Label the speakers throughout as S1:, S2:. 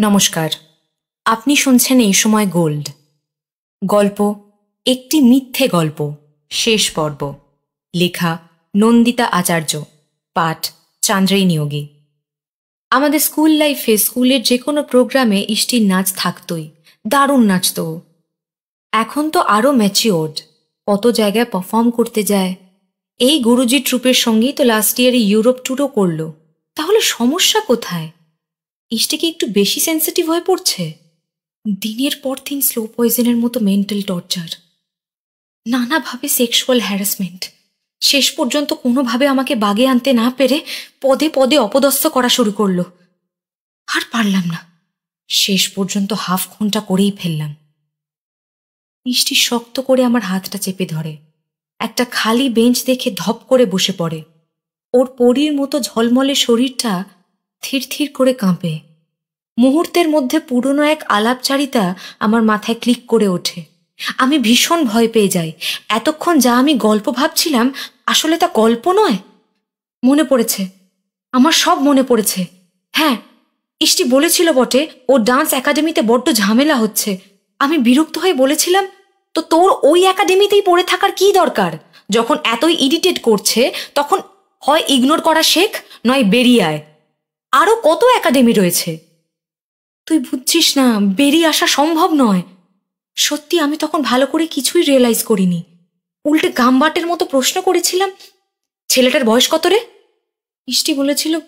S1: নমস্কার। আপনি শুনছেন এই সময় গোল্ড। গল্প, একটি মিথ্যে গল্প, শেষ পর্ব। লেখা, নন্দিতা আচার্য, পাঠ চান্দ্রেই নিয়োগী। আমাদের স্কুল লাইফে স্কুলের যে কোনো প্রোগ্রামে ইষ্টির নাচ থাকতই, দারুণ নাচত। এখন তো আরও ম্যাচিওর্ড কত জায়গায় পারফর্ম করতে যায়। এই গুরুজি ট্রুপের সঙ্গেই তো লাস্ট ইয়ারে ইউরোপ ট্যুরও করল। তাহলে সমস্যা কোথায়? ইষ্টি কি একটু বেশি সেন্সিটিভ হয়ে পড়ছে? দিনের পর দিন স্লো পয়জনের মতো মেন্টাল টর্চার নানাভাবে সেক্সুয়াল হ্যারাসমেন্ট শেষ পর্যন্ত কোনোভাবে আমাকে বাগে আনতে না পেরে পদে পদে অপদস্থ করা শুরু করল। আর পারলাম না। শেষ পর্যন্ত হাফ ঘণ্টা করেই ফেললাম। মিষ্টি শক্ত করে আমার হাতটা চেপে ধরে। একটা খালি বেঞ্চ দেখে ধপ করে বসে পড়ে। ওর পরীর মতো ঝলমলে শরীরটা থির থির করে কাঁপে। মুহূর্তের মধ্যে পুরনো এক আলাপচারিতা আমার মাথায় ক্লিক করে ওঠে। আমি ভীষণ ভয় পেয়ে যাই। এতক্ষণ যা আমি গল্প ভাবছিলাম, আসলে তা গল্প নয়। মনে পড়েছে। আমার সব মনে পড়েছে। হ্যাঁ ইষ্টি বলেছিল বটে, ও ডান্স একাডেমিতে বড্ড ঝামেলা হচ্ছে। আমি বিরক্ত হয়ে বলেছিলাম, তো তোর ওই একাডেমিতেই পড়ে থাকার কি দরকার? যখন এতই ইরিটেট করছে, তখন হয় ইগনোর করা শেখ, নয় বেরিয়ে আরও কত একাডেমি রয়েছে? তুই বুঝছিস না, বেরিয়ে আসা সম্ভব নয়। সত্যি আমি তখন ভালো করে কিছুই রিয়েলাইজ করিনি। উল্টে গামবাটের মতো প্রশ্ন করেছিলাম, ছেলেটার বয়স কত রে? ইষ্টি বলেছিল,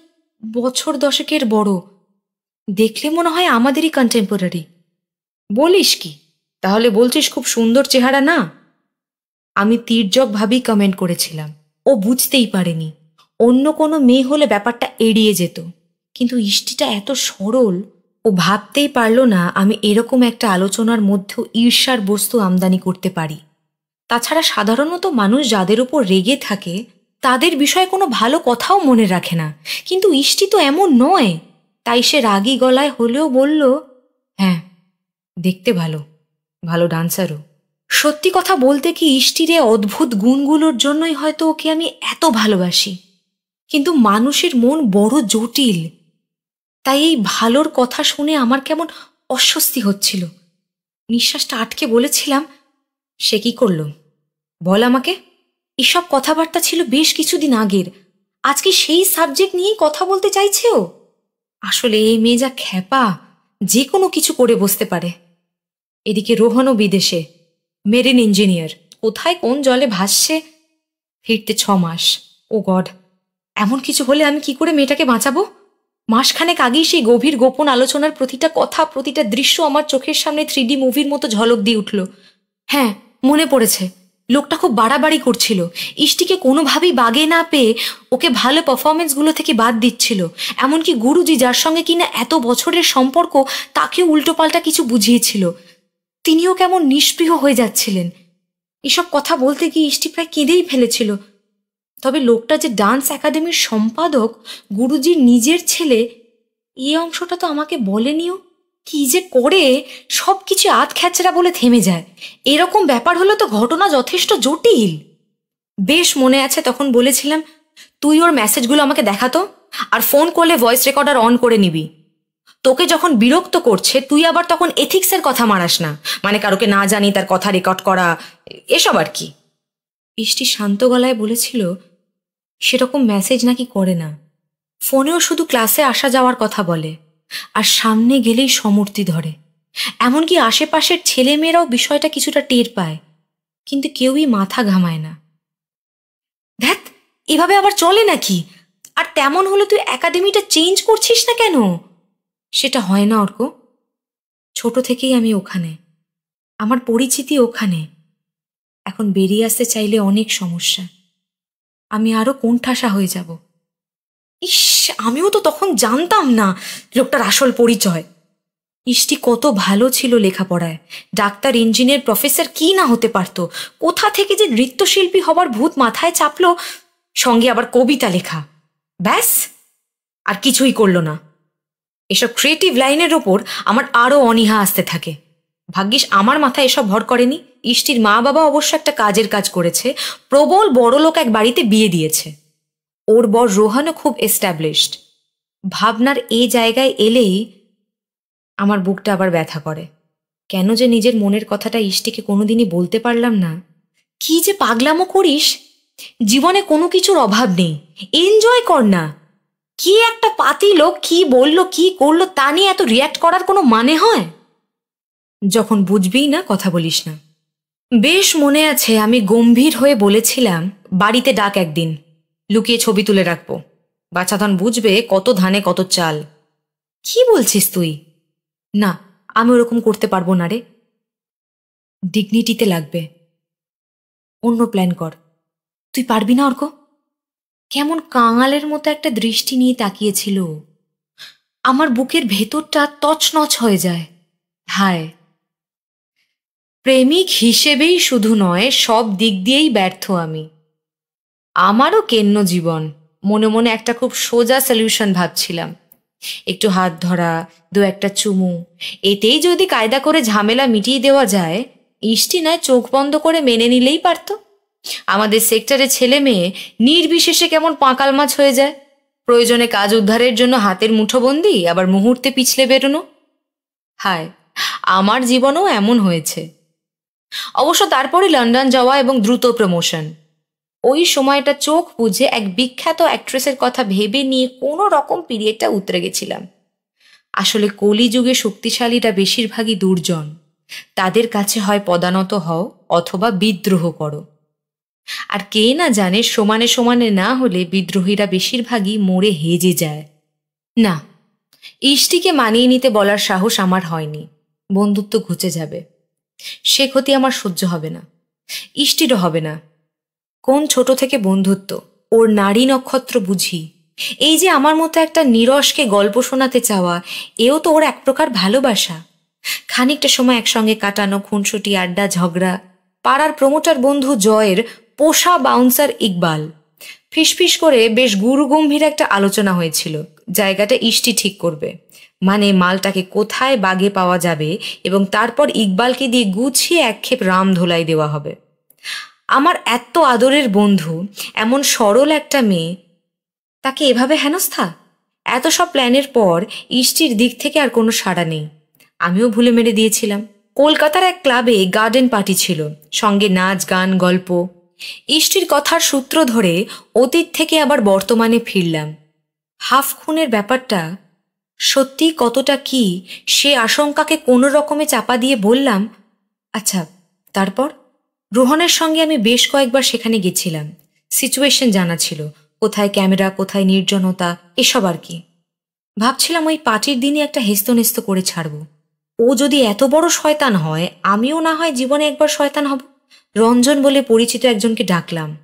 S1: বছর দশেকের বড়। দেখলে মনে হয় আমাদেরই কন্টেম্পোরারি বলিস কি? তাহলে বলছিস খুব সুন্দর চেহারা না? আমি তীর্যকভাবেই কমেন্ট করেছিলাম। ও বুঝতেই পারেনি। অন্য কোনো মেয়ে হলে ব্যাপারটা এড়িয়ে যেত। কিন্তু ইষ্টিটা এত সরল, ও ভাবতেই পারল না আমি এরকম একটা আলোচনার মধ্যেও ঈর্ষার বস্তু আমদানি করতে পারি। তাছাড়া সাধারণত মানুষ যাদের উপর রেগে থাকে, তাদের বিষয়ে কোনো ভালো কথাও মনে রাখে না। কিন্তু ইষ্টি তো এমন নয়। তাই সে রাগী গলায় হলেও বলল হ্যাঁ দেখতে ভালো ভালো ডান্সারও। সত্যি কথা বলতে কি ইষ্টির এ অদ্ভুত গুণগুলোর জন্যই হয়তো ওকে আমি এত ভালোবাসি। কিন্তু মানুষের মন বড় জটিল। তাই এই ভালোর কথা শুনে আমার কেমন অস্বস্তি হচ্ছিল। নিঃশ্বাসটা আটকে বলেছিলাম, সে কি করল? বল আমাকে, এসব কথাবার্তা ছিল বেশ কিছুদিন আগের। আজকে সেই সাবজেক্ট নিয়েই কথা বলতে চাইছে ও? আসলে এই মেয়ে যা খ্যাপা, যে কোনো কিছু করে বসতে পারে। এদিকে রোহনও বিদেশে, মেরিন ইঞ্জিনিয়ার। কোথায় কোন জলে ভাসছে? ফিরতে ছ মাস। ও গড, এমন কিছু হলে আমি কি করে মেয়েটাকে বাঁচাবো? মাসখানেক আগেই সেই গভীর গোপন আলোচনার প্রতিটা কথা, প্রতিটা দৃশ্য আমার চোখের সামনে থ্রি ডি মুভির মতো ঝলক দিয়ে উঠল। হ্যাঁ মনে পড়েছে। লোকটা খুব বাড়াবাড়ি করছিল। ইষ্টিকে কোনোভাবেই বাগে না পেয়ে ওকে ভালো পারফরমেন্সগুলো থেকে বাদ দিচ্ছিল। এমনকি গুরুজি, যার সঙ্গে কিনা এত বছরের সম্পর্ক, তাকেও উল্টোপাল্টা কিছু বুঝিয়েছিল। তিনিও কেমন নিষ্পৃহ হয়ে যাচ্ছিলেন। এসব কথা বলতে গিয়ে ইষ্টি প্রায় কেঁদেই ফেলেছিল। তবে লোকটা যে ডান্স একাডেমির সম্পাদক গুরুজির নিজের ছেলে এই অংশটা তো আমাকে বলেনিও। কি যে করে সব কিছু আধ খ্যাচরা বলে থেমে যায়। এরকম ব্যাপার হলো তো ঘটনা যথেষ্ট জটিল। বেশ মনে আছে তখন বলেছিলাম, তুই ওর মেসেজগুলো আমাকে দেখাতো আর ফোন করলে ভয়েস রেকর্ডার অন করে নিবি। তোকে যখন বিরক্ত করছে, তুই আবার তখন এথিক্সের কথা মারাস না। মানে কারোকে না জানি তার কথা রেকর্ড করা, এসব আর কি। বৃষ্টি শান্ত গলায় বলেছিল সেরকম মেসেজ নাকি করে না। ফোনেও শুধু ক্লাসে আসা যাওয়ার কথা বলে, আর সামনে গেলেই সমূর্তি ধরে। এমনকি আশেপাশের ছেলেমেয়েরাও বিষয়টা কিছুটা টের পায়, কিন্তু কেউই মাথা ঘামায় না। দেখ এভাবে আবার চলে নাকি? আর তেমন হলে তুই একাডেমিটা চেঞ্জ করছিস না কেন? সেটা হয় না, অর্ক। ছোট থেকেই আমি ওখানে। আমার পরিচিতি ওখানে। এখন বেরিয়ে আসতে চাইলে অনেক সমস্যা। আমি আরও কোণঠাসা হয়ে যাব। ইস, আমিও তো তখন জানতাম না লোকটার আসল পরিচয়। ইষ্টি কত ভালো ছিল লেখাপড়ায়। ডাক্তার, ইঞ্জিনিয়ার, প্রফেসর কি না হতে পারত। কোথা থেকে যে নৃত্যশিল্পী হবার ভূত মাথায় চাপলো, সঙ্গে আবার কবিতা লেখা। ব্যাস, আর কিছুই করল না। এসব ক্রিয়েটিভ লাইনের ওপর আমার আরও অনীহা আসতে থাকে। ভাগ্যিস আমার মাথায় এসব ভর করেনি। ইষ্টির মা বাবা অবশ্য একটা কাজের কাজ করেছে। প্রবল বড়লোক এক বাড়িতে বিয়ে দিয়েছে। ওর বর রোহানও খুব এস্টাবলিশড ভাবনার এ জায়গায় এলেই আমার বুকটা আবার ব্যথা করে। কেন যে নিজের মনের কথাটা ইষ্টিকে কোনোদিনই বলতে পারলাম না। কি যে পাগলামো করিস। জীবনে কোনো কিছুর অভাব নেই। এনজয় কর না। কি একটা পাতি লোক, কি বলল, কি করল, তা নিয়ে এত রিয়াক্ট করার কোনো মানে হয়? যখন বুঝবিই না, কথা বলিস না। বেশ মনে আছে, আমি গম্ভীর হয়ে বলেছিলাম, বাড়িতে ডাক একদিন। লুকিয়ে ছবি তুলে রাখব। বাচ্চাধন বুঝবে কত ধানে কত চাল। কি বলছিস তুই? না, আমি ওরকম করতে পারব না রে। ডিগনিটিতে লাগবে। অন্য প্ল্যান কর। তুই পারবি না, অর্ক? কেমন কাঙালের মতো একটা দৃষ্টি নিয়ে তাকিয়েছিল। আমার বুকের ভেতরটা তছনছ হয়ে যায়। হায় প্রেমিক হিসেবেই শুধু নয়, সব দিক দিয়েই ব্যর্থ আমি। আমারও কেন্ন জীবন। মনে মনে একটা খুব সোজা সলিউশন ভাবছিলাম। একটু হাত ধরা, দু একটা চুমু। এতেই যদি কায়দা করে ঝামেলা মিটিয়ে দেওয়া যায়, ইষ্টি নয় চোখ বন্ধ করে মেনে নিলেই পারত। আমাদের সেক্টরে ছেলে মেয়ে নির্বিশেষে কেমন পাঁকাল মাছ হয়ে যায়। প্রয়োজনে কাজ উদ্ধারের জন্য হাতের মুঠোবন্দি, আবার মুহূর্তে পিছলে বেরোনো। হায়, আমার জীবনও এমন হয়েছে। অবশ্য তারপরে লন্ডন যাওয়া এবং দ্রুত প্রমোশন ওই সময়টা চোখ বুঝে এক বিখ্যাত অ্যাক্ট্রেসের কথা ভেবে নিয়ে কোনো রকম পিরিয়ডটা উতরে গেছিলাম। আসলে কলিযুগে শক্তিশালীরা বেশিরভাগই দুর্জন। তাদের কাছে হয় পদানত হও অথবা বিদ্রোহ করো। আর কে না জানে সমানে সমানে না হলে বিদ্রোহীরা বেশিরভাগই মরে হেজে যায়। না, ইষ্টিকে মানিয়ে নিতে বলার সাহস আমার হয়নি। বন্ধুত্ব ঘুচে যাবে। সে ক্ষতি আমার সহ্য হবে না। ইষ্টিরও হবে না। কোন ছোট থেকে বন্ধুত্ব, ওর নারী নক্ষত্র বুঝি। এই যে আমার মতো একটা নিরসকে গল্প শোনাতে চাওয়া, এও তো ওর এক প্রকার ভালোবাসা। খানিকটা সময় একসঙ্গে কাটানো, খুনসুটি, আড্ডা, ঝগড়া, পাড়ার প্রমোটার বন্ধু জয়ের পোষা বাউন্সার ইকবাল। ফিসফিস করে বেশ গুরুগম্ভীর একটা আলোচনা হয়েছিল, জায়গাটা ইষ্টি ঠিক করবে। মানে মালটাকে কোথায় বাগে পাওয়া যাবে এবং তারপর ইকবালকে দিয়ে গুছিয়ে একক্ষেপ রাম ধোলাই দেওয়া হবে। আমার এত আদরের বন্ধু, এমন সরল একটা মেয়ে, তাকে এভাবে হেনস্থা? এত সব প্ল্যানের পর ইষ্টির দিক থেকে আর কোনো সাড়া নেই। আমিও ভুলে মেরে দিয়েছিলাম। কলকাতার এক ক্লাবে গার্ডেন পার্টি ছিল, সঙ্গে নাচ, গান, গল্প। ইষ্টির কথার সূত্র ধরে অতীত থেকে আবার বর্তমানে ফিরলাম। হাফ খুনের ব্যাপারটা সত্যি কতটা কি? সে আশঙ্কাকে কোনো রকমে চাপা দিয়ে বললাম আচ্ছা তারপর? রোহনের সঙ্গে আমি বেশ কয়েকবার সেখানে গেছিলাম। সিচুয়েশন জানা ছিল, কোথায় ক্যামেরা, কোথায় নির্জনতা, এসব আর কি। ভাবছিলাম ওই পার্টির দিনই একটা হেস্তনেস্ত করে ছাড়ব। ও যদি এত বড় শয়তান হয়, আমিও না হয় জীবনে একবার শয়তান হব? রঞ্জন বলে পরিচিত একজনকে ডাকলাম।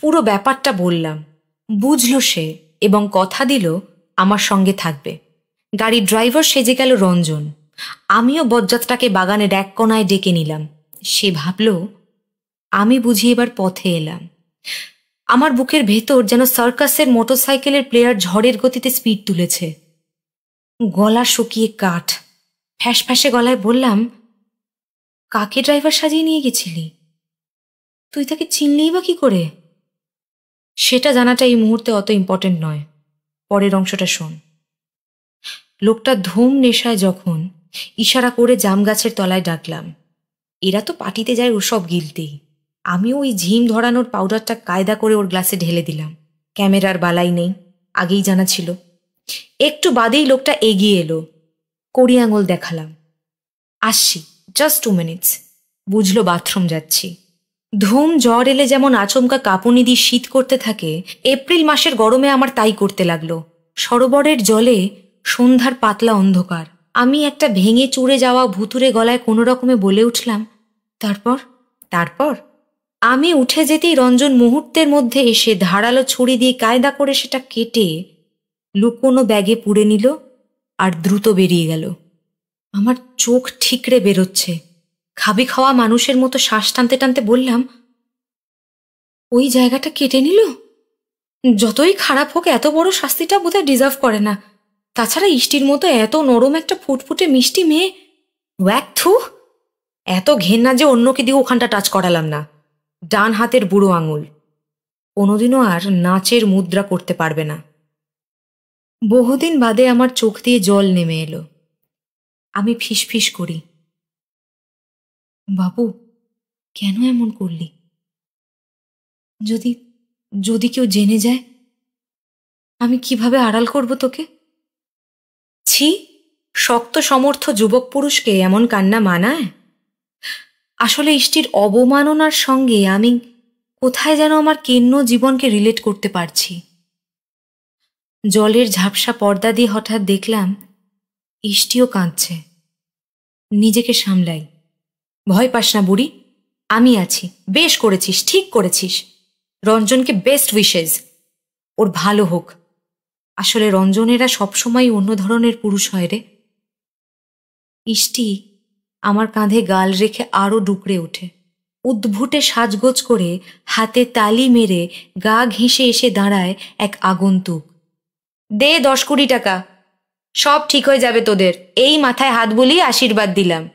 S1: পুরো ব্যাপারটা বললাম। বুঝল সে এবং কথা দিল, আমার সঙ্গে থাকবে। গাড়ির ড্রাইভার সেজে গেল রঞ্জন। আমিও বজ্জাতটাকে বাগানের এক কোনায় ডেকে নিলাম। সে ভাবল, আমি বুঝি এবার পথে এলাম। আমার বুকের ভেতর যেন সার্কাসের মোটরসাইকেলের প্লেয়ার ঝড়ের গতিতে স্পিড তুলেছে। গলা শুকিয়ে কাঠ। ফ্যাস ফ্যাসে গলায় বললাম, কাকে ড্রাইভার সাজিয়ে নিয়ে গেছিলি? তুই তাকে চিনলেই বা কি করে? সেটা জানাটা এই মুহূর্তে অত ইম্পর্টেন্ট নয়। পরের অংশটা শোন। লোকটা ধুম নেশায় যখন ইশারা করে জাম গাছের তলায় ডাকলাম, এরা তো পাটিতে যায় ওসব গিলতেই। আমিও ওই ঝিম ধরানোর পাউডারটা কায়দা করে ওর গ্লাসে ঢেলে দিলাম। ক্যামেরার বালাই নেই, আগেই জানা ছিল। একটু বাদেই লোকটা এগিয়ে এলো, কড়ি আঙুল দেখালাম। আসছি জাস্ট টু মিনিটস বুঝলো বাথরুম যাচ্ছি। ধুম জ্বর এলে যেমন আচমকা কাঁপুনি দিয়ে শীত করতে থাকে, এপ্রিল মাসের গরমে আমার তাই করতে লাগল। সরোবরের জলে সন্ধ্যার পাতলা অন্ধকার। আমি একটা ভেঙে চুড়ে যাওয়া ভুতুরে গলায় কোনো রকমে বলে উঠলাম, তারপর? তারপর? আমি উঠে যেতেই রঞ্জন মুহূর্তের মধ্যে এসে ধারালো ছুরি দিয়ে কায়দা করে সেটা কেটে লুকোনো ব্যাগে পুড়ে নিল আর দ্রুত বেরিয়ে গেল। আমার চোখ ঠিকরে বেরোচ্ছে। খাবি খাওয়া মানুষের মতো শ্বাস টানতে টানতে বললাম, ওই জায়গাটা কেটে নিল? যতই খারাপ হোক, এত বড় শাস্তিটা বোধহয় ডিজার্ভ করে না। তাছাড়া ইষ্টির মতো এত নরম একটা ফুটফুটে মিষ্টি মেয়ে। ওয়াক থু। এত ঘেন্না যে অন্যকে দিয়ে ওখানটা টাচ করালাম না। ডান হাতের বুড়ো আঙুল। কোনোদিনও আর নাচের মুদ্রা করতে পারবে না। বহুদিন বাদে আমার চোখ দিয়ে জল নেমে এলো। আমি ফিস করি। বাবু, কেন এমন করলি? যদি যদি কেউ জেনে যায়, আমি কীভাবে আড়াল করব তোকে? ছি, শক্ত সমর্থ যুবক পুরুষকে এমন কান্না মানায়? আসলে ইষ্টির অবমাননার সঙ্গে আমি কোথায় যেন আমার কেন্ন জীবনকে রিলেট করতে পারছি? জলের ঝাপসা পর্দা দিয়ে হঠাৎ দেখলাম, ইষ্টিও কাঁদছে। নিজেকে সামলাই। ভয় পাস না বুড়ি, আমি আছি। বেশ করেছিস, ঠিক করেছিস। রঞ্জনকে বেস্ট উইশেস ওর ভালো হোক। আসলে রঞ্জনেরা সবসময় অন্য ধরনের পুরুষ হয় রে। ইষ্টি আমার কাঁধে গাল রেখে আরও ডুকরে ওঠে। উদ্ভুটে সাজগোজ করে হাতে তালি মেরে গা ঘেঁষে এসে দাঁড়ায় এক আগন্তুক। দে দশ কুড়ি টাকা। সব ঠিক হয়ে যাবে তোদের। এই মাথায় হাত বুলিয়ে আশীর্বাদ দিলাম।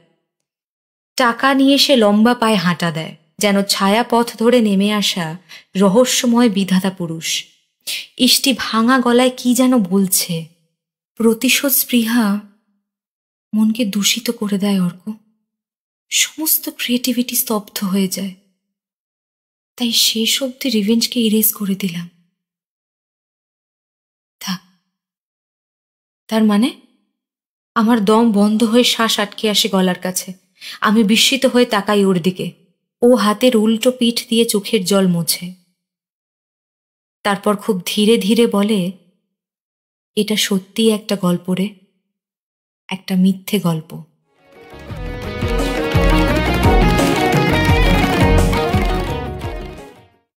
S1: টাকা নিয়ে সে লম্বা পায়ে হাঁটা দেয়, যেন ছায়া পথ ধরে নেমে আসা রহস্যময় বিধাতা পুরুষ। ইষ্টি ভাঙা গলায় কি যেন বলছে। প্রতিশোধ স্পৃহা মনকে দূষিত করে দেয় অর্ক। সমস্ত ক্রিয়েটিভিটি স্তব্ধ হয়ে যায়। তাই শেষ অব্দি রিভেঞ্জকে ইরেজ করে দিলাম। থাক। তার মানে? আমার দম বন্ধ হয়ে শ্বাস আটকে আসে গলার কাছে। আমি বিস্মিত হয়ে তাকাই ওর দিকে। ও হাতের উল্টো পিঠ দিয়ে চোখের জল মোছে। তারপর খুব ধীরে ধীরে বলে এটা সত্যিই একটা গল্প রে। একটা মিথ্যে গল্প।